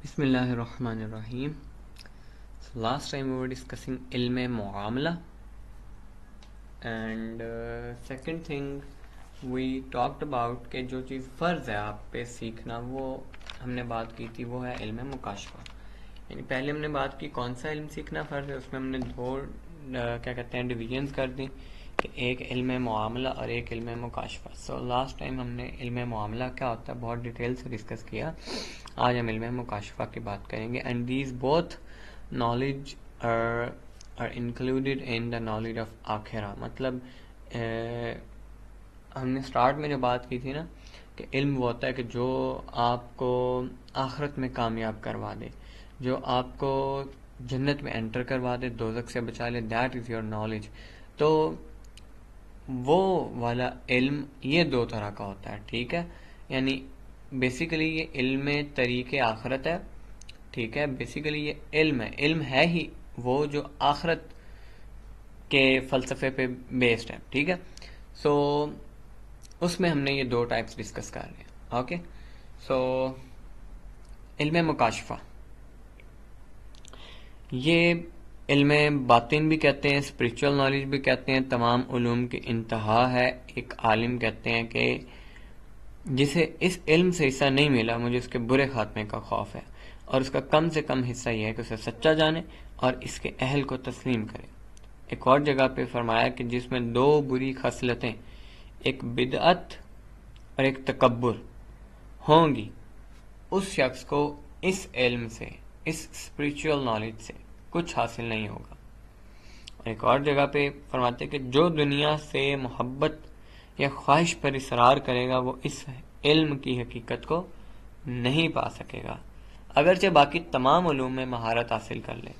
Bismillahirrahmanirrahim. So last time we were discussing ilm muamala and uh, second thing we talked about कि जो चीज़ फ़र्ज़ है आप पे सीखना वो हमने बात की थी वो है इल्म मुकाशफा। यानी पहले हमने बात की कौन सा इल्म सीखना फ़र्ज़ है उसमें हमने दो uh, क्या कहते हैं डिवीजन्स कर दी कि एक इल्म मामला और एक इल्म मुकाशफा। सो लास्ट टाइम हमने इल्म मामला क्या होता है बहुत डिटेल से डिस्कस किया। आज हम इल्म मुकाशफा की बात करेंगे। And these both knowledge are included in the knowledge of आखिरा। मतलब uh, हमने स्टार्ट में जो बात की थी ना कि इल्म वो होता है कि जो आपको आखरत में कामयाब करवा दे जो आपको जन्नत में एंटर करवा दे दोजक से बचा ले दैट इज़ योर नॉलेज तो वो वाला इल्म ये दो तरह का होता है ठीक है? यानी बेसिकली ये इल्म तरीके आखरत है ठीक है? बेसिकली ये इल्म है। इल्म है ही वो जो आखरत के फ़लसफ़े पे बेस्ड है ठीक है? सो so, उसमें हमने ये दो टाइप्स डिस्कस कर हैं ओके सो इल्म मुकाशफा। ये इल्म बातिन भी कहते हैं स्पिरिचुअल नॉलेज भी कहते हैं तमाम उलूम की इंतहा है। एक आलिम कहते हैं कि जिसे इस इल्म से हिस्सा नहीं मिला, मुझे उसके बुरे खात्मे का खौफ है। और उसका कम से कम हिस्सा यह है कि उसे सच्चा जाने और इसके अहल को तस्लीम करे। एक और जगह पे फरमाया कि जिसमें दो बुरी खसलतें, एक बिदअत और एक तकबर होंगी, उस शख्स को इस इल्म से, इस स्पिरिचुअल नॉलेज से कुछ हासिल नहीं होगा। और एक और जगह पे फरमाते कि जो दुनिया से मोहब्बत या ख्वाहिश पर इसरार करेगा, वो इस इल्म की हकीकत को नहीं पा सकेगा। अगरचे बाकी तमाम उलूम में महारत हासिल कर ले।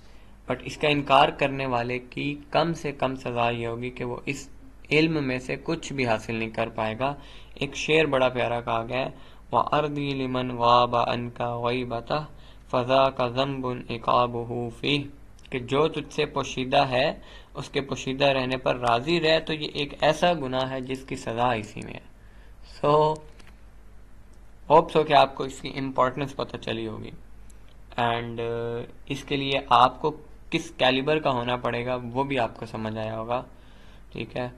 बट इसका इनकार करने वाले की कम से कम सजा ये होगी कि वो इस इल्म में से कुछ भी हासिल नहीं कर पाएगा। एक शेर बड़ा प्यारा कहा गया है, व अर्दी लिमन वाबा अन का वही बता फ़ज़ा का जम्बन इकाबू फ़ी कि जो तुझसे पोशीदा है उसके पोशीदा रहने पर राज़ी रहे तो ये एक ऐसा गुनाह है जिसकी सज़ा इसी में है। सो होप सो कि आपको इसकी इम्पोर्टेंस पता चली होगी। एंड uh, इसके लिए आपको किस कैलिबर का होना पड़ेगा वो भी आपको समझ आया होगा। ठीक है?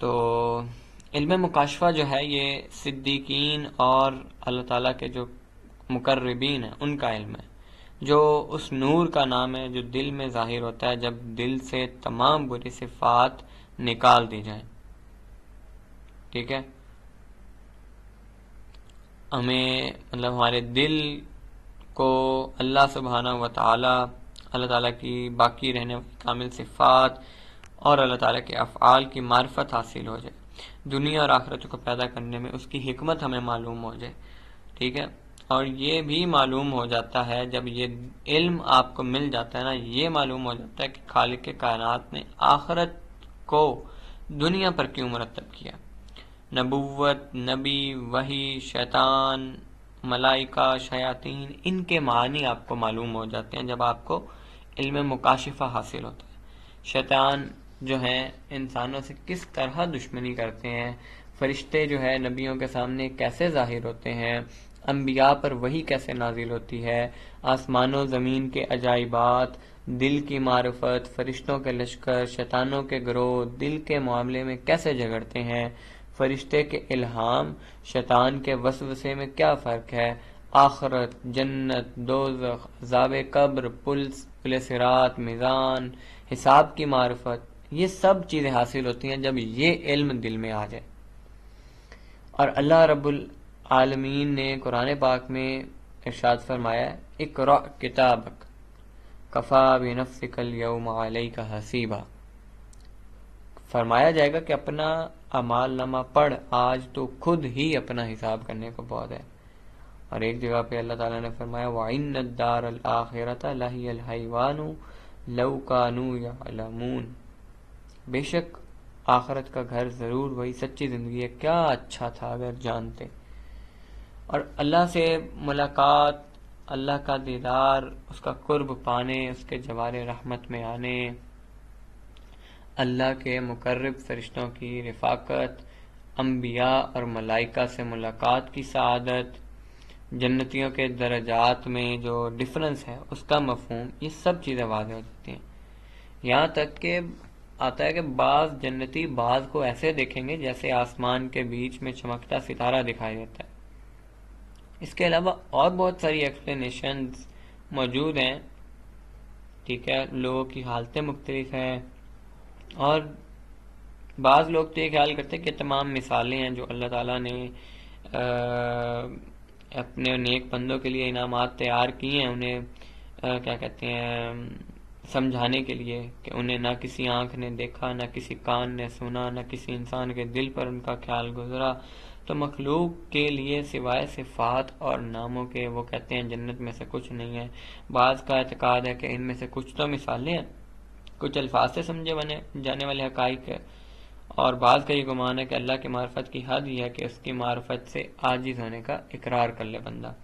तो इल्म मुकाशफा जो है ये सिद्दीकीन और अल्लाह ताला के जो मुकर्रबीन है उनका इल्म है। जो उस नूर का नाम है, जो दिल में ज़ाहिर होता है, जब दिल से तमाम बुरी सिफात निकाल दी जाए। ठीक है? हमें मतलब हमारे दिल को अल्लाह सुबहाना व ताला अल्लाह ताला की बाकी रहने कामिल सिफात और अल्लाह ताला के अफ़ाल की मार्फत हासिल हो जाए। दुनिया और आखरत को पैदा करने में उसकी हिकमत हमें मालूम हो जाए। ठीक है? और ये भी मालूम हो जाता है, जब ये इल्म आपको मिल जाता है ना, ये मालूम हो जाता है कि खालिक के कायनात ने आखरत को दुनिया पर क्यों मुरतब किया? नबूवत नबी, वही, शैतान, मलाइका, शयातीन, इनके मानी आपको मालूम हो जाते हैं जब आपको इल्म मुकाशिफा हासिल होता है। शैतान जो है, इंसानों से किस तरह दुश्मनी करते हैं? फरिश्ते जो है, नबियों के सामने कैसे ज़ाहिर होते हैं? अम्बिया पर वही कैसे नाजिल होती है? आसमानों, ज़मीन के अजाइबात दिल की मारफत, फरिश्तों के लश्कर, शैतानों के ग्रोह, दिल के मामले में कैसे झगड़ते हैं? फरिश्ते के इल्हाम, शैतान के वसवसे में क्या फ़र्क है? आखरत, जन्नत, दोजख जाब कब्र पुल्स पुलसरात मिज़ान, हिसाब की मारफत, ये सब चीज़ें हासिल होती हैं जब ये इल्म दिल में आ जाए। और अल्लाह रब्बुल आलमीन ने कुरान पाक में इरशाद फरमाया, इकरा किताबक, कफ़ा बिनफ़िकल यौम आलई का हसीबा। फरमाया जाएगा कि अपना अमाल नमा पढ़, आज तो खुद ही अपना हिसाब करने को बहुत है। और एक जगह पे अल्लाह ताला ने फरमाया वाइन दार आखिरत लहीवानु लव कानू या बेशक आखरत का घर ज़रूर, वही सच्ची ज़िंदगी है, क्या अच्छा था अगर जानते। और अल्लाह से मुलाकात, अल्लाह का दीदार, उसका कुर्ब पाने, उसके जवार रहमत में आने, अल्लाह के मुकर्रब फरिश्तों की रफाकत अम्बिया और मलाइका से मुलाकात की सआदत, जन्नतियों के दर्जात में जो डिफरेंस है, उसका मफहूम, ये सब चीज़ें वाज हो जाती हैं। यहाँ तक कि, आता है कि बाज जन्नती बाज को ऐसे देखेंगे जैसे आसमान के बीच में चमकता सितारा दिखाई देता है। इसके अलावा और बहुत सारी एक्सप्लेनेशन मौजूद हैं। ठीक है लोगों की हालतें मुख्तलिफ़ हैं। और बाज़ लोग तो ये ख्याल करते हैं कि तमाम मिसालें हैं जो अल्लाह ताला ने आ, अपने नेक बंदों के लिए इनाम तैयार किए हैं उन्हें आ, क्या कहते हैं समझाने के लिए कि उन्हें ना किसी आँख ने देखा ना किसी कान ने सुना ना किसी इंसान के दिल पर उनका ख्याल गुजरा। तो मखलूक के लिए सिवाय सिफात और नामों के, वो कहते हैं जन्नत में से कुछ नहीं है। बाज़ का एतकाद है कि इनमें से कुछ तो मिसालें हैं। कुछ अल्फाज से समझे बने, जाने वाले हकाइक है। और बाज़ का ये गुमान है कि अल्लाह की मार्फत की हद यह है कि उसकी मार्फत से आजिज़ होने का इकरार कर ले बंदा।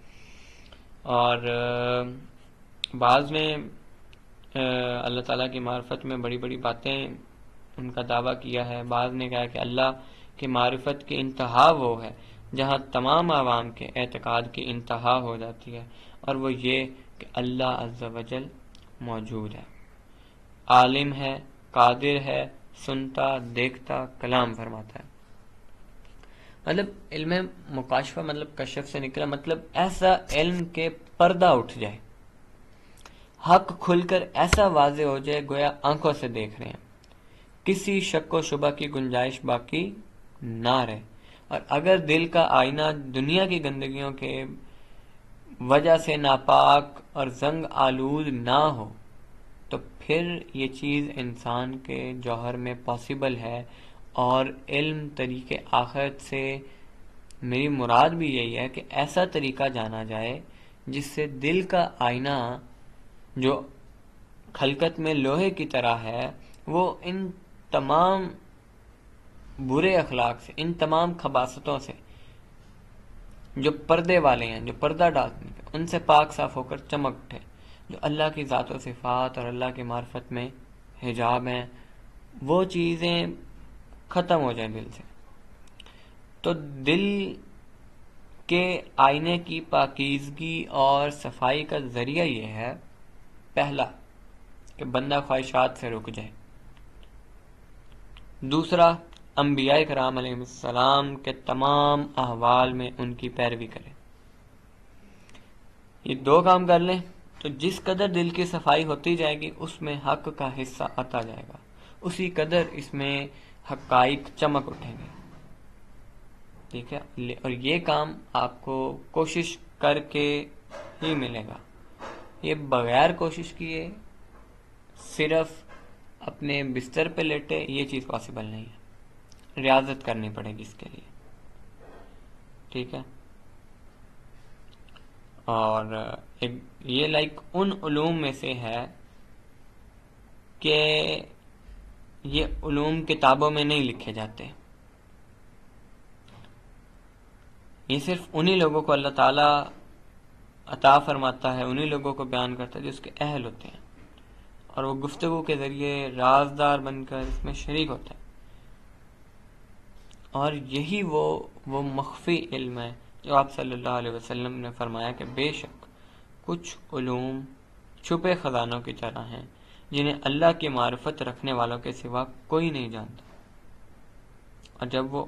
और बाज़ में अल्लाह ताला की मार्फत में बड़ी बड़ी बातें उनका दावा किया है। बाज़ ने कहा कि अल्लाह की मार्फत की इंतहा वो है, जहाँ तमाम आवाम के एतकाद की इंतहा हो जाती है, और वो ये कि अल्लाह अज्जा मौजूद है। आलिम है, कादिर है, सुनता, देखता, कलाम फरमाता है। मतलब इल्म मुकाशफा मतलब कशफ से निकला मतलब ऐसा इल्म के पर्दा उठ जाए, हक खुलकर ऐसा वाजे हो जाए, गोया आँखों से देख रहे हैं। किसी शक व शुबा की गुंजाइश बाकी ना रहे। और अगर दिल का आईना दुनिया की गंदगियों के वजह से नापाक और जंग आलूद ना हो तो फिर ये चीज़ इंसान के जौहर में पॉसिबल है। और इल्म तरीके आखिरत से मेरी मुराद भी यही है कि ऐसा तरीका जाना जाए जिससे दिल का आईना जो खलकत में लोहे की तरह है, वो इन तमाम बुरे अखलाक से, इन तमाम खबासतों से, जो पर्दे वाले हैं, जो पर्दा डालते हैं, उनसे पाक साफ़ होकर चमक उठे। जो अल्लाह की ज़ात सिफ़ात और अल्लाह की मार्फत में हिजाब हैं, वो चीज़ें ख़त्म हो जाए दिल से। तो दिल के आईने की पाकिजगी और सफ़ाई का ज़रिया ये है, पहला, कि बंदा ख्वाहिशात से रुक जाए। दूसरा अम्बिया कराम के तमाम अहवाल में उनकी पैरवी करें। ये दो काम कर लें तो जिस कदर दिल की सफ़ाई होती जाएगी, उसमें हक का हिस्सा आता जाएगा। उसी कदर इसमें हकाइक चमक उठेंगे। ठीक है? और ये काम आपको कोशिश करके ही मिलेगा। ये बगैर कोशिश किए, सिर्फ़ अपने बिस्तर पे लेटे, ये चीज़ पॉसिबल नहीं है। रियाजत करनी पड़ेगी इसके लिए। ठीक है? और ये लाइक उन उलूम में से है कि ये उलूम किताबों में नहीं लिखे जाते। ये सिर्फ़ उन्हीं लोगों को अल्लाह ताला अता फरमाता है, उन्हीं लोगों को बयान करता है जो उसके अहल होते हैं। और वो गुफ्तगु के ज़रिए राजदार बनकर इसमें शरीक होता है। और यही वो वो मख्फी इल्म है जो आप सल्लल्लाहु अलैहि वसल्लम ने फरमाया कि बेशक कुछ उलूम छुपे ख़जानों की तरह हैं, जिन्हें अल्लाह की मार्फत रखने वालों के सिवा कोई नहीं जानता। और जब वो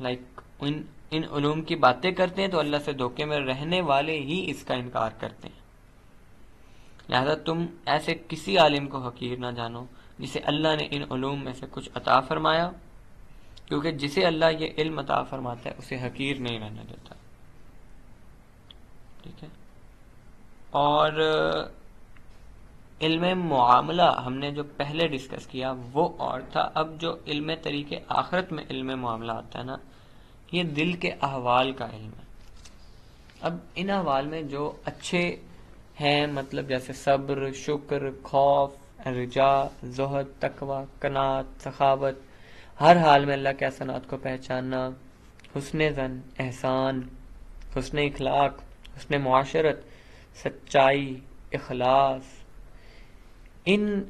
लाइक इन इन उलूम की बातें करते हैं तो अल्लाह से धोखे में रहने वाले ही इसका इनकार करते हैं। लिहाजा तुम ऐसे किसी आलिम को हकीर ना जानो जिसे अल्लाह ने इन उलूम में से कुछ अता फरमाया क्योंकि जिसे अल्लाह ये इल्म अता फरमाता है, उसे हकीर नहीं रहने देता। ठीक है? और, इल्म मामला हमने जो पहले डिस्कस किया, वो और था। अब जो इल्म तरीके आखरत में इल्म मामला आता है ना, ये दिल के अहवाल का इल्म है। अब इन अहवाल में जो अच्छे हैं मतलब जैसे सब्र, शुक्र, खौफ, रजा, जहद, तकवा, कनात, सखावत हर हाल में अल्लाह के असनात को पहचानना, हुसन जन, एहसान, हुसन इखलाक, हुसन माशरत सच्चाई अखलास इन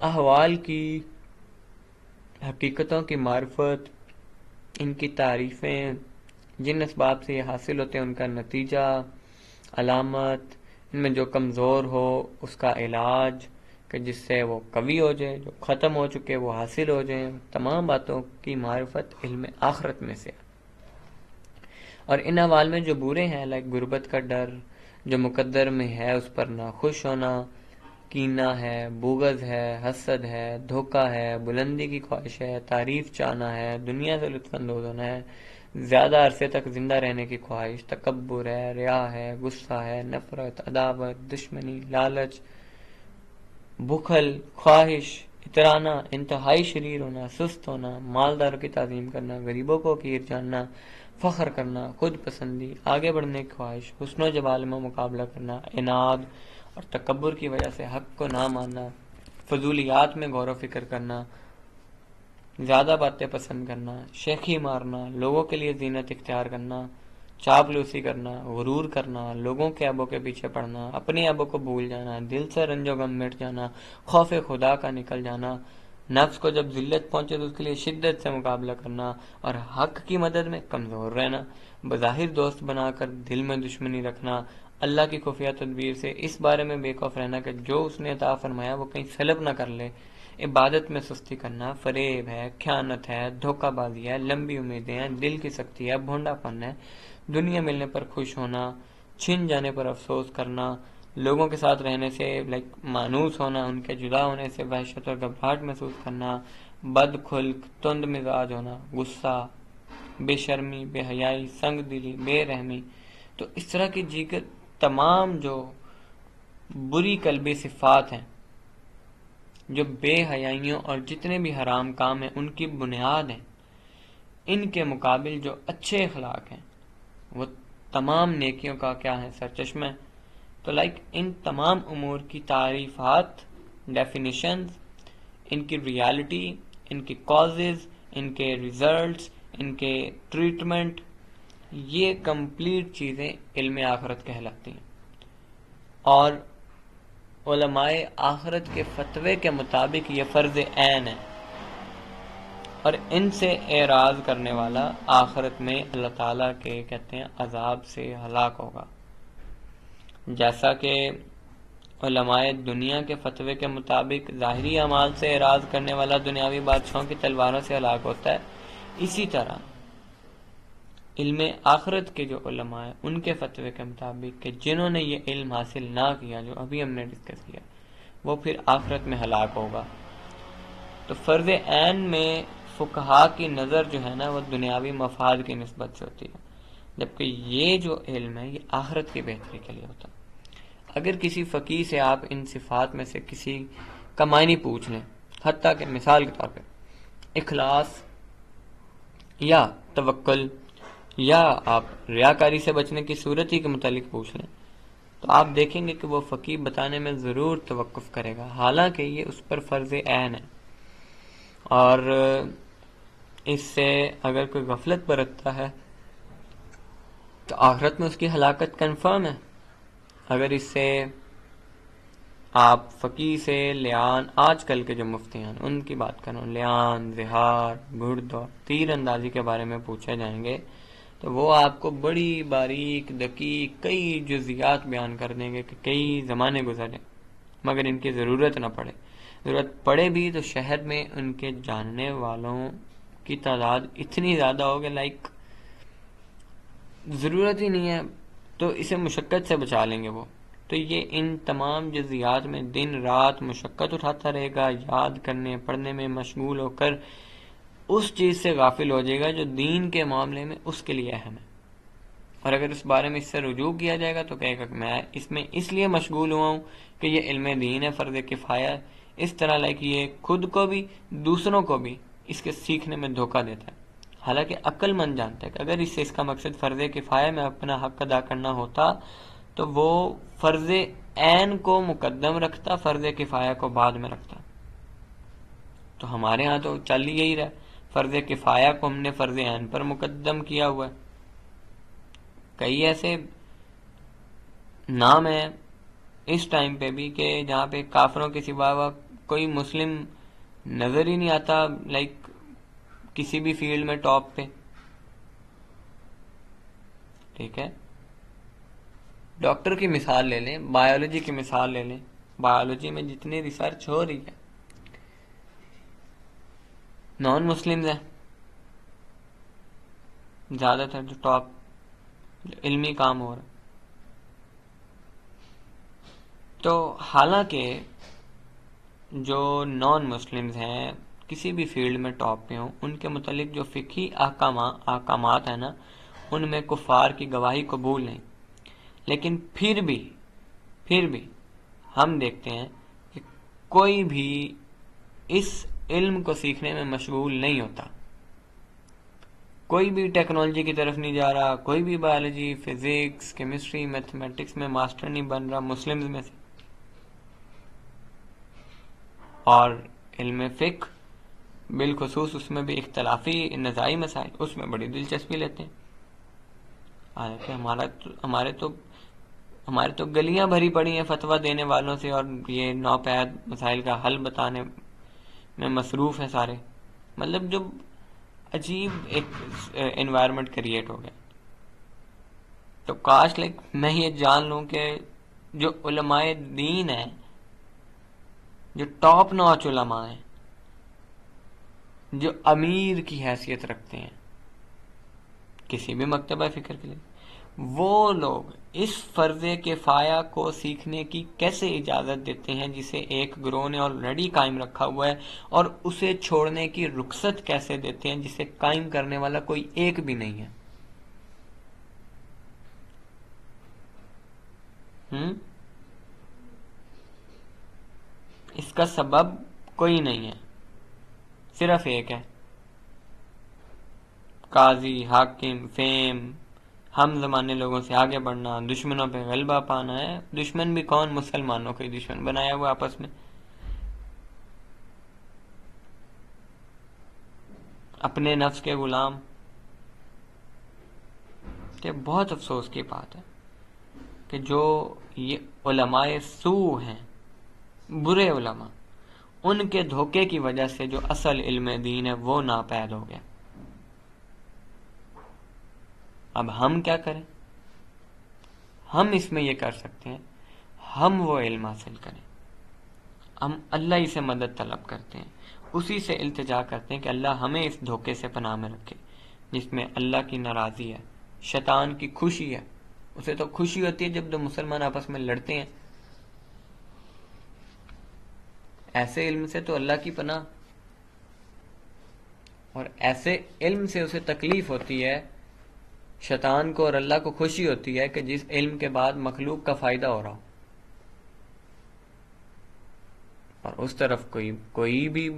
अहवाल की, हकीकतों की मार्फत, इनकी तारीफ़ें, जिन इसबाब से ये हासिल होते हैं, उनका नतीजा, अलामत, इनमें जो कमज़ोर हो, उसका इलाज कि जिससे वो कवि हो जाए, जो ख़त्म हो चुके वो हासिल हो जाए, तमाम बातों की मार्फत इल्म आखरत में से। और इन अवाल में जो बुरे हैं लाइक गुर्बत का डर, जो मुकद्दर में है, उस पर ना खुश होना, कीना है बुगज है, हसद है, धोखा है, बुलंदी की ख्वाहिश है, तारीफ़ चाहना है, दुनिया से लुत्फानंदोज होना है, ज़्यादा अरसे तक ज़िंदा रहने की ख्वाहिश तकबर है रिया है, गुस्सा है, नफरत, अदावत, दुश्मनी, लालच बुखल ख्वाहिश, इतराना, इंतहाई शरीर होना, सुस्त होना, मालदारों की तज़ीम करना, गरीबों को कीर जानना, फ़ख्र करना, खुद पसंदी, आगे बढ़ने की ख्वाहिश, हुसन जबाल में मुकाबला करना, इनाद और तकबर की वजह से हक को ना मानना, फजूलियात में गौर फ़िक्र करना, ज़्यादा बातें पसंद करना, शेखी मारना, लोगों के लिए जीनत इख्तियार करना चापलूसी करना, गुरूर करना, लोगों के अबों के पीछे पड़ना, अपने अबों को भूल जाना, दिल से रंजो गम मिट जाना, खौफ खुदा का निकल जाना, नफ्स को जब जिल्लत पहुँचे तो उसके लिए शिद्दत से मुकाबला करना और हक की मदद में कमज़ोर रहना, बज़ाहिर दोस्त बनाकर दिल में दुश्मनी रखना, अल्लाह की खुफिया तदबीर से इस बारे में बेखौफ रहना कि जो उसने अता फरमाया वो कहीं सलब ना कर ले। इबादत में सुस्ती करना, फरेब है, ख्यानत है, धोखाबाजी है, लंबी उम्मीदें हैं, दिल की सख्ती है, भोंडापन है दुनिया मिलने पर खुश होना, छिन जाने पर अफसोस करना, लोगों के साथ रहने से लाइक मानूस होना, उनके जुदा होने से वहशत और घबराहट महसूस करना बद खुल्क तुंद मिजाज होना, गुस्सा, बेशर्मी, बेहयाई, संग दिली, बेरहमी। तो इस तरह की जीकर तमाम जो बुरी कलबी सिफात हैं, जो बेहयाइयों और जितने भी हराम काम हैं, उनकी बुनियाद हैं। इनके मुकाबिल जो अच्छे अखलाक हैं वो तमाम नेकियों का क्या है सरचश्मा तो लाइक इन तमाम उमूर की तारीफात डेफिनेशन इनकी रियलिटी इनके कॉजेज इनके रिजल्ट्स इनके ट्रीटमेंट ये कंप्लीट चीज़ें इल्म आखरत कहलाती हैं। और आखरत के फतवे के मुताबिक ये फ़र्ज़ ऐन है। और इनसे एराज करने वाला आखरत में अल्लाह ताला के, कहते हैं, अजाब से हलाक होगा। जैसा कि उलमाए दुनिया के फतवे के मुताबिक ज़ाहरी अमाल से एराज करने वाला दुनियावी बादशाहों की तलवारों से हलाक होता है, इसी तरह इल्म आखरत के जो उलमा है उनके फतवे के मुताबिक कि जिन्होंने ये इल्म हासिल ना किया, जो अभी हमने डिस्कस किया, वो फिर आखरत में हलाक होगा। तो फ़र्ज़ ऐन में फ़ुकहा की नज़र जो है ना, वो दुनियावी मफाद की नस्बत से होती है। जबकि ये जो इल्म है, ये आखरत की बेहतरी के लिए होता है। अगर किसी फ़कीर से आप इन सिफात में से किसी का पूछ लें हती कि मिसाल के तौर पर इखलास या तवक्ल या आप रियाकारी से बचने की सूरत ही के मुतालिक पूछ लें तो आप देखेंगे कि वो फ़कीर बताने में ज़रूर तवक़ करेगा। हालाँकि ये उस पर फ़र्ज़ ऐन है। और इससे अगर कोई गफलत बरतता है तो आखरत में उसकी हलाकत कन्फर्म है। अगर इससे आप फ़कीर से लियान, आजकल के जो मुफ्ती हैं उनकी बात करो, लियान, जिहार घुड़दौड़ तीर अंदाजी के बारे में पूछे जाएँगे तो वो आपको बड़ी, बारीक, दकीक, कई जुजियात बयान कर देंगे कि कई ज़माने गुजरे, मगर इनकी ज़रूरत ना पड़े। ज़रूरत पड़े भी तो शहर में उनके जानने वालों की तादाद इतनी ज़्यादा हो गई लाइक ज़रूरत ही नहीं है तो इसे मुशक्क़त से बचा लेंगे वो। तो ये इन तमाम जजियात में दिन रात मुशक्क़त उठाता रहेगा, याद करने, पढ़ने में मशगूल होकर उस चीज़ से गाफिल हो जाएगा जो दीन के मामले में उसके लिए अहम है। और अगर उस बारे में इससे रुजू किया जाएगा तो कहेगा कि मैं इसमें इसलिए मशगूल हुआ हूँ कि ये इल्म दीन है, फ़र्ज़ किफ़ाया इस तरह लाइक ये खुद को भी, दूसरों को भी इसके सीखने में धोखा देता है। हालाँकि अक्लमंद जानता है कि अगर इससे इसका मकसद फ़र्ज़ किफ़ाया में अपना हक अदा करना होता तो वो फ़र्ज़ ऐन को मुकदम रखता, फ़र्ज़ किफ़ाया को बाद में रखता। तो हमारे यहाँ तो चल यही रहा फ़र्ज़ किफ़ाया को हमने फ़र्ज़ आन पर मुकदम किया हुआ है। कई ऐसे नाम है इस टाइम पे भी कि जहाँ पे काफरों के सिवा कोई मुस्लिम नज़र ही नहीं आता लाइक किसी भी फ़ील्ड में टॉप पे। ठीक है? डॉक्टर की मिसाल ले लें बायोलॉजी की मिसाल ले लें। बायोलॉजी में जितनी रिसर्च हो रही है। नॉन मुस्लिम्स हैं। ज़्यादातर जो टॉप इल्मी काम हो रहा है। तो हालाँकि जो नॉन मुस्लिम्स हैं, किसी भी फ़ील्ड में टॉप पे हों, उनके मतलब जो फ़िकी अहकाम है ना, उनमें कुफार की गवाही कबूल नहीं। लेकिन फिर भी फिर भी हम देखते हैं कि कोई भी इस इल्म को सीखने में मशगूल नहीं होता। कोई भी टेक्नोलॉजी की तरफ़ नहीं जा रहा, कोई भी बायोलॉजी फिजिक्स केमिस्ट्री मैथमेटिक्स में मास्टर नहीं बन रहा मुस्लिम्स में से। और इल्म फ़िक बिलखसूस उसमें भी इख्तलाफी, नज़ाई मसाइल, उसमें बड़ी दिलचस्पी लेते हैं। हालाँकि हमारा तो हमारे तो हमारे तो गलियाँ भरी पड़ी हैं फतवा देने वालों से और ये नौपैद मसाइल का हल बताने में मसरूफ़ है सारे। मतलब जो अजीब एक इन्वायरमेंट क्रिएट हो गया। तो काश लाइक मैं ये जान लूँ कि जो उलमाए दीन है जो टॉप नॉच उलमा है, जो अमीर की हैसियत रखते हैं, किसी भी मकतबा फ़िक्र के लिए, वो लोग इस फ़र्ज़ किफ़ाया को सीखने की कैसे इजाज़त देते हैं जिसे एक ग्रोह ने ऑलरेडी कायम रखा हुआ है और उसे छोड़ने की रुख्सत कैसे देते हैं जिसे कायम करने वाला कोई एक भी नहीं है? हम्म? इसका सबब कोई नहीं है। सिर्फ़ एक है। काजी, हाकिम, फेम, हम जमाने लोगों से आगे बढ़ना, दुश्मनों पे गलबा पाना है। दुश्मन भी कौन? मुसलमानों के दुश्मन बनाया हुआ आपस में। अपने नफ्स के गुलाम। ये बहुत अफसोस की बात है कि जो ये सू हैं बुरे उलमा, उनके धोखे की वजह से जो असल इल्म दीन है, वो नापैद हो गया। अब हम क्या करें? हम इसमें यह कर सकते हैं, हम वो इल्म हासिल करें। हम अल्लाह ही से मदद तलब करते हैं, उसी से इल्तजा करते हैं कि अल्लाह हमें इस धोखे से पनाह में रखे, जिसमें अल्लाह की नाराज़ी है, शैतान की खुशी है। उसे तो खुशी होती है जब दो मुसलमान आपस में लड़ते हैं। ऐसे इल्म से तो अल्लाह की पनाह। और ऐसे इल्म से उसे तकलीफ़ होती है, शैतान को और अल्लाह को खुशी होती है कि जिस इल्म के बाद मखलूक का फ़ायदा हो रहा और उस तरफ़ कोई कोई भी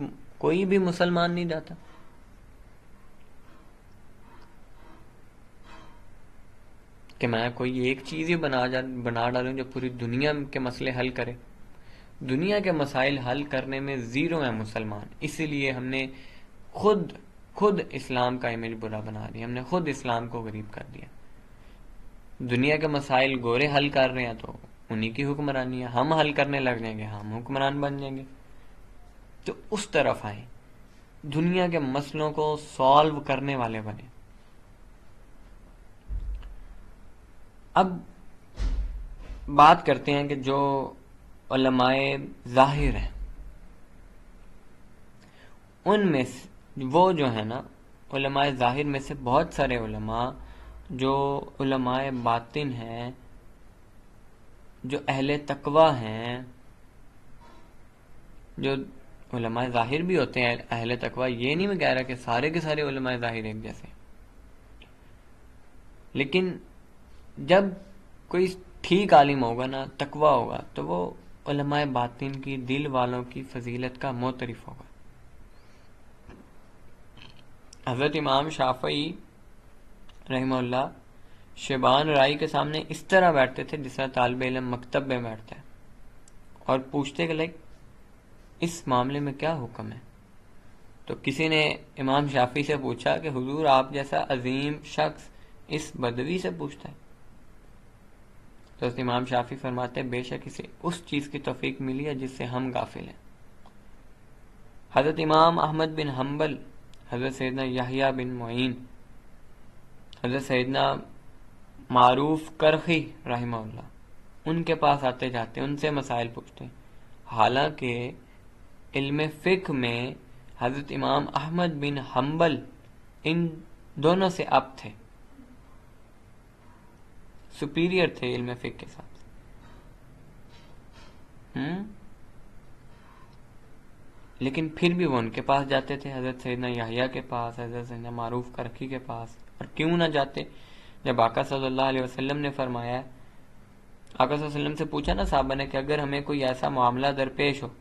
कोई भी मुसलमान नहीं जाता। कि मैं कोई एक चीज़ ही बना जा, बना डालूं जो पूरी दुनिया के मसले हल करे। दुनिया के मसाइल हल करने में ज़ीरो है मुसलमान। इसीलिए हमने खुद खुद इस्लाम का इमेज बुरा बना दिया। हमने खुद इस्लाम को गरीब कर दिया। दुनिया के मसाइल गोरे हल कर रहे हैं तो उन्हीं की हुक्मरानी है। हम हल करने लग जाएँगे, हम हुक्मरान बन जाएँगे। तो उस तरफ़ आए। दुनिया के मसलों को सॉल्व करने वाले बने। अब बात करते हैं कि जो उलमाए ज़ाहिर हैं। उनमें वो जो है ना ज़ाहिर में से बहुत सारे जो उलमाए बातिन हैं, जो अहले तकवा हैं, जो उलमाए ज़ाहिर भी होते हैं, अहले तकवा ये नहीं मैं कह रहा कि सारे के सारे उलमाए ज़ाहिर एक जैसे। लेकिन जब कोई ठीक आलिम होगा ना, तकवा होगा तो वो बातिन की दिल वालों की फजीलत का मोतरफ होगा। हज़रत इमाम शाफई रहमल्ला शबान राई के सामने इस तरह बैठते थे जिस तरह तालब इलम मकतब में बैठता है और पूछते कि लाइक इस मामले में क्या हुक्म है? तो किसी ने इमाम शाफी से पूछा कि, हुजूर, आप जैसा अजीम शख्स इस बदवी से पूछता है? तो इमाम शाफी फरमाते हैं, बेशक इसे उस चीज़ की तोफीक मिली है जिससे हम गाफिल हैं। हज़रत इमाम अहमद बिन हम्बल, हज़रत सैदना याहिया बिन मोइन हज़रत सैदना मारूफ करखी रहीमल्ला उनके पास आते जाते उनसे मसाइल पूछते हालाँकि इल्म फ़िक में हज़रत इमाम अहमद बिन हम्बल इन दोनों से अब थे। सुपीरियर थे इल्म फ़िक के साथ। हम्म? लेकिन फिर भी वो उनके पास जाते थे, हज़रत सैदना याहिया के पास, हज़रत सैदना मारूफ करखी के पास। और क्यों ना जाते? जब आका सल्लल्लाहु अलैहि वसल्लम ने फरमाया, आका वसल्लम से पूछा ना साहबा ने कि अगर हमें कोई ऐसा मामला दरपेश हो,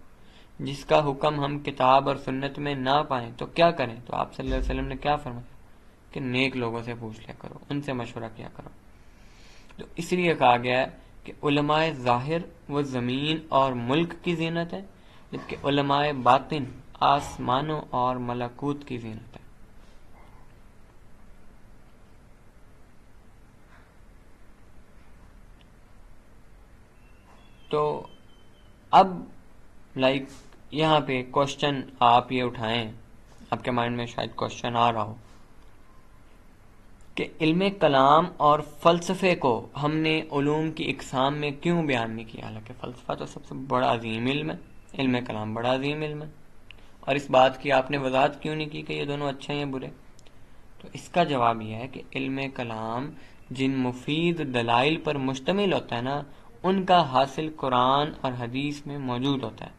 जिसका हुक्म हम किताब और सुन्नत में ना पाए तो क्या करें? तो आप सल्लल्लाहु अलैहि वसल्लम ने क्या फरमाया? कि नेक लोगों से पूछ लिया करो, उनसे मशवरा किया करो। तो इसलिए कहा गया है कि उलमाए ज़ाहिर वो ज़मीन और मुल्क की जीनत है, जबकि उलमाए बातिन आसमानों और मलाकूत की जीनत है। तो अब लाइक यहाँ पे क्वेश्चन आप ये उठाएँ। आपके माइंड में शायद क्वेश्चन आ रहा हो। कि इल्म कलाम और फ़लसफ़े को हमने उलूम की इकसाम में क्यों बयान नहीं किया? हालाँकि फ़लसफ़ा तो सबसे बड़ा अजीम इल्म है। इल्म कलाम बड़ा अजीम इल्म है। और इस बात की आपने वजाहत क्यों नहीं की कि ये दोनों अच्छे हैं बुरे? तो इसका जवाब यह है कि इल्म कलाम जिन मुफीद दलाइल पर मुश्तमिल होता है ना, उनका हासिल कुरान और हदीस में मौजूद होता है।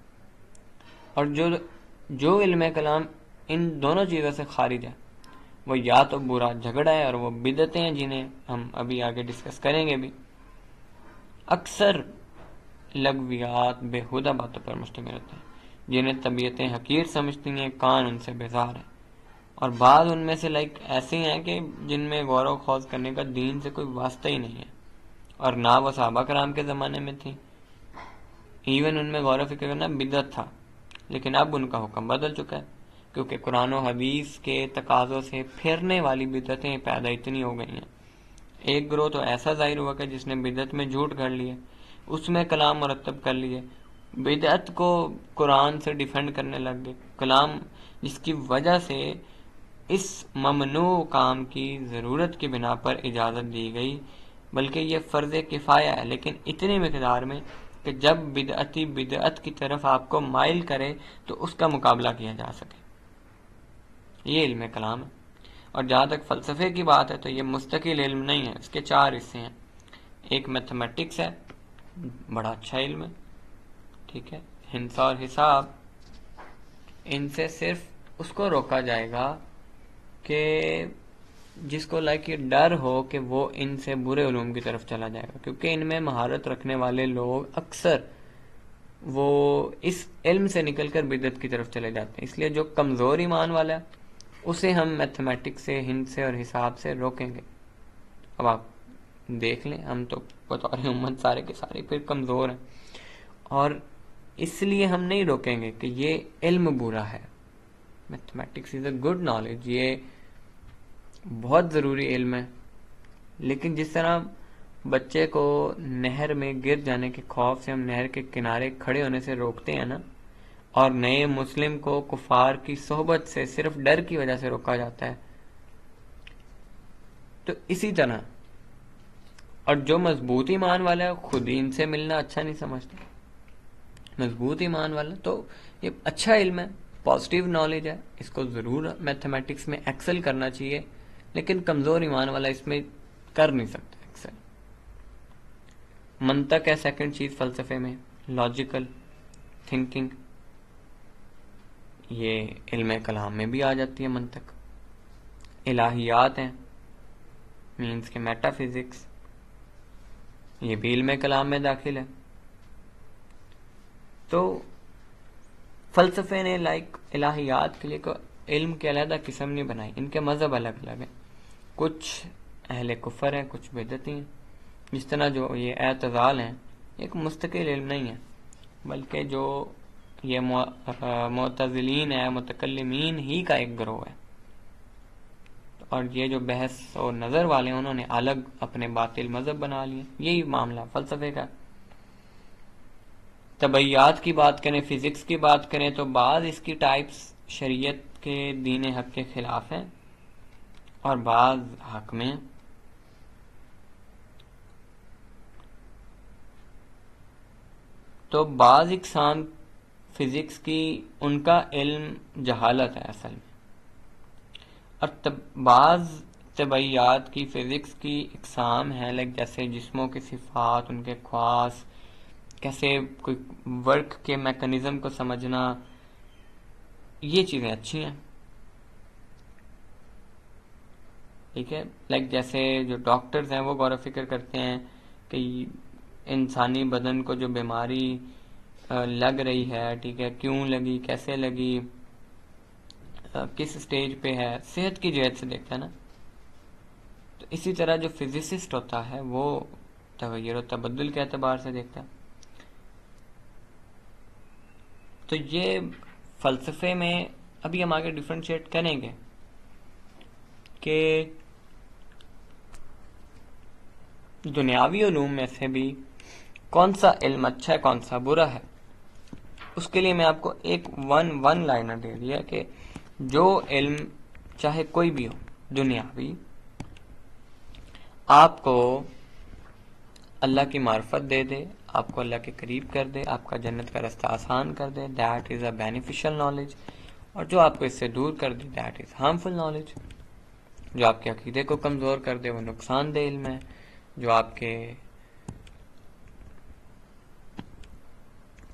और जो जो इल्म कलाम इन दोनों चीज़ों से खारिज है। वो या तो बुरा झगड़ा है और वो बिदतें हैं जिन्हें हम अभी आगे डिस्कस करेंगे भी। अक्सर लगवियात, बेहुदा बातों पर मुश्तमिल होते हैं, जिन्हें तबीयतें हकीर समझती हैं, कान उनसे बेजार है। और बाद उनमें से लाइक ऐसे हैं कि जिनमें गौरव खौज करने का दीन से कोई वास्ता ही नहीं है। और ना वो साहबा कराम के ज़माने में थी। इवन उनमें गौरव फ़िक्र करना बिदत था, लेकिन अब उनका हुक्म बदल चुका है। क्योंकि कुरान हदीस के तकाज़ों से फिरने वाली बिदतें पैदा इतनी हो गई हैं। एक ग्रोह तो ऐसा ज़ाहिर हुआ कि जिसने बिदत में झूठ कर लिए, उसमें कलाम मरतब कर लिए। बिदत को कुरान से डिफेंड करने लग गए। कलाम जिसकी वजह से इस ममनू काम की ज़रूरत की बिना पर इजाज़त दी गई, बल्कि ये फ़र्ज़ किफ़ाया है, लेकिन इतनी मकदार में कि जब बिदअती बिदअत की तरफ़ आपको माइल करे तो उसका मुकाबला किया जा सके। ये इल्म कलाम है। और जहाँ तक फ़लसफ़े की बात है तो ये मुस्तकिल इल्म नहीं है, इसके चार हिस्से हैं। एक मैथमेटिक्स है, बड़ा अच्छा इल्म है, ठीक है। हिंसा और हिसाब, इनसे सिर्फ़ उसको रोका जाएगा कि जिसको लाइक ये डर हो कि वो इनसे बुरे उलूम की तरफ़ चला जाएगा। क्योंकि इनमें महारत रखने वाले लोग अक्सर वो इस इल्म से निकलकर बिदत की तरफ़ चले जाते हैं। इसलिए जो कमज़ोर ईमान वाला है उसे हम मैथमेटिक्स से हिंद से और हिसाब से रोकेंगे। अब आप देख लें, हम तो बतौर उम्मत सारे के सारे, फिर कमज़ोर हैं। और इसलिए हम नहीं रोकेंगे कि ये इल्म बुरा है। Mathematics is a good knowledge ये बहुत ज़रूरी इल्म है। लेकिन जिस तरह बच्चे को नहर में गिर जाने के खौफ से हम नहर के किनारे खड़े होने से रोकते हैं ना और नए मुस्लिम को कुफार की सोहबत से सिर्फ़ डर की वजह से रोका जाता है। तो इसी तरह, और जो मज़बूत ईमान वाला है खुद ही इनसे मिलना अच्छा नहीं समझता। मज़बूत ईमान वाला तो ये अच्छा इल्म है, पॉजिटिव नॉलेज है, इसको ज़रूर मैथमेटिक्स में एक्सेल करना चाहिए, लेकिन कमज़ोर ईमान वाला इसमें कर नहीं सकता एक्सेल। मंतक है सेकंड चीज़ फलसफे में लॉजिकल थिंकिंग ये इल्म कलाम में भी आ जाती है मंतक। इलाहियात हैं मीन्स के मेटाफिजिक्स ये भी इल्म कलाम में दाखिल है। तो फलसफे ने लाइक इलाहियात के लिए को इल्म के अलहदा किस्म नहीं बनाई, इनके मज़हब अलग अलग है। कुछ अहल कुफर हैं, कुछ बेदती हैं। जिस तरह जो ये एतज़ाल हैं एक मुस्तकिल इल्म नहीं है, बल्कि जो ये मतजलिन है मतकलमीन ही का एक ग्रोह है। और ये जो बहस और नज़र वाले उन्होंने अलग अपने बातिल मज़हब बना लिए। यही मामला फ़लसफ़े का। तबैयात की बात करें, फिज़िक्स की बात करें तो बाद इसकी टाइप्स शरीयत के दीन हक के ख़िलाफ़ हैं, और बाद हक में तो बाज इकसाम फिजिक्स की उनका इल्म जहालत है असल में। और तब बाज तबैयात की फिजिक्स की इकसाम है, लाइक जैसे जिस्मों की सिफात, उनके ख्वास, कैसे कोई वर्क के मैकेनिज्म को समझना, ये चीज़ें अच्छी हैं। ठीक है? लाइक जैसे जो डॉक्टर्स हैं वो गौर फ़िक्र करते हैं कि इंसानी बदन को जो बीमारी लग रही है, ठीक है? क्यों लगी? कैसे लगी? किस स्टेज पे है? सेहत की जहत से देखता है ना। तो इसी तरह जो फिजिसिस्ट होता है, वो तवैर तबदुल के अतबार से देखता है। तो ये फलसफे में अभी हम आगे डिफ्रेंशिएट करेंगे कि दुनियावी में से भी कौन सा इल्म अच्छा है, कौन सा बुरा है। उसके लिए मैं आपको एक वन वन लाइनर दे दिया कि जो इल्म, चाहे कोई भी हो, दुनियावी, आपको अल्लाह की मार्फत दे दे, आपको अल्लाह के करीब कर दे, आपका जन्नत का रास्ता आसान कर दे that is a beneficial knowledge और जो आपको इससे दूर कर दे दैट इज़ हार्मफुल नॉलेज जो आपके अकीदे को कमज़ोर कर दे, वो नुकसानदेह इल्म है, जो आपके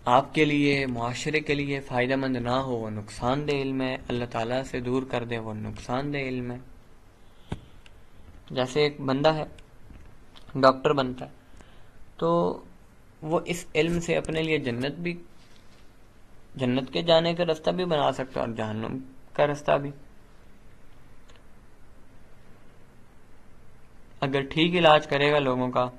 आपके लिए माशरे के लिए फ़ायदेमंद ना हो, वो नुकसानदेह इल्म है। अल्लाह ताला से दूर कर दे, वो नुकसानदेह इल्म है। जैसे एक बंदा है, डॉक्टर बनता है तो वो इस इल्म से अपने लिए जन्नत भी, जन्नत के जाने का रास्ता भी बना सकता है और जहन्नुम का रास्ता भी। अगर ठीक इलाज करेगा लोगों का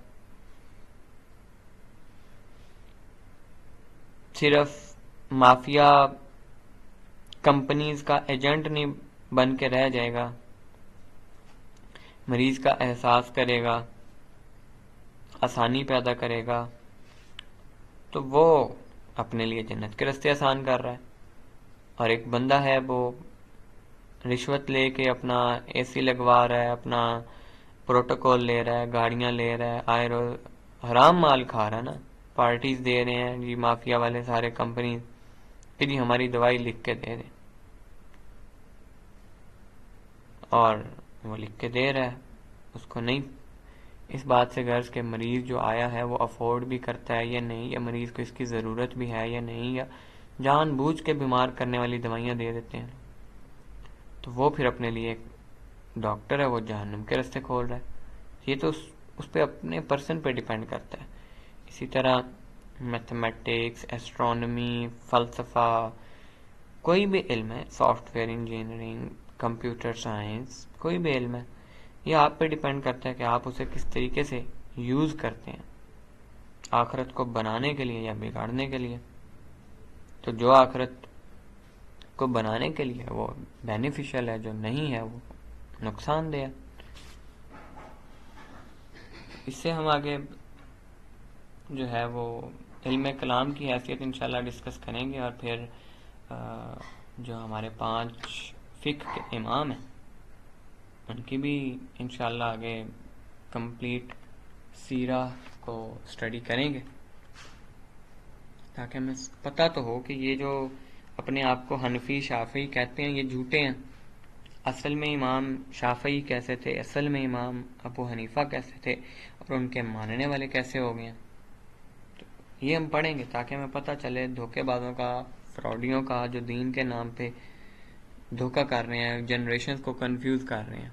सिर्फ़ माफिया कंपनीज़ का एजेंट नहीं बन के रह जाएगा। मरीज़ का एहसास करेगा, आसानी पैदा करेगा। तो वो अपने लिए जन्नत के रास्ते आसान कर रहा है। और एक बंदा है, वो रिश्वत लेके अपना एसी लगवा रहा है, अपना प्रोटोकॉल ले रहा है, गाड़ियाँ ले रहा है आए रोज हराम माल खा रहा है ना। पार्टीज़ दे रहे हैं जी माफिया वाले सारे कंपनी फिर जी हमारी दवाई लिख के दे दें और वो लिख के दे रहा है उसको नहीं इस बात से गर्ज के मरीज़ जो आया है वो अफोर्ड भी करता है या नहीं या मरीज़ को इसकी ज़रूरत भी है या नहीं या जानबूझ के बीमार करने वाली दवाइयाँ दे देते हैं। तो वो फिर अपने लिए एक डॉक्टर है वो जहन्नुम के रास्ते खोल रहा है। ये तो उस, उस पर अपने पर्सन पे डिपेंड करता है। इसी तरह मैथमेटिक्स एस्ट्रोनॉमी फ़लसफ़ा कोई भी इल्म है सॉफ्टवेयर इंजीनियरिंग कंप्यूटर साइंस कोई भी इल्म है, ये आप पे डिपेंड करता है कि आप उसे किस तरीके से यूज़ करते हैं। आखरत को बनाने के लिए या बिगाड़ने के लिए। तो जो आखरत को बनाने के लिए वो बेनिफिशियल है, जो नहीं है, वो नुकसानदेह इससे हम आगे जो है वो इल्म कलाम की हैसियत इंशाल्लाह डिस्कस करेंगे और फिर जो हमारे पाँच फ़िक के इमाम हैं, उनकी भी इंशाल्लाह आगे कंप्लीट सीरा को स्टडी करेंगे। ताकि हमें पता तो हो कि ये जो अपने आप को हनफी शाफी कहते हैं, ये झूठे हैं। असल में इमाम शाफी कैसे थे? असल में इमाम अबू हनीफा कैसे थे? और उनके मानने वाले कैसे हो गए तो ये हम पढ़ेंगे ताकि हमें पता चले धोखेबाजों का, फ्रॉडियों का, जो दीन के नाम पे धोखा कर रहे हैं जनरेशन को कंफ्यूज कर रहे हैं।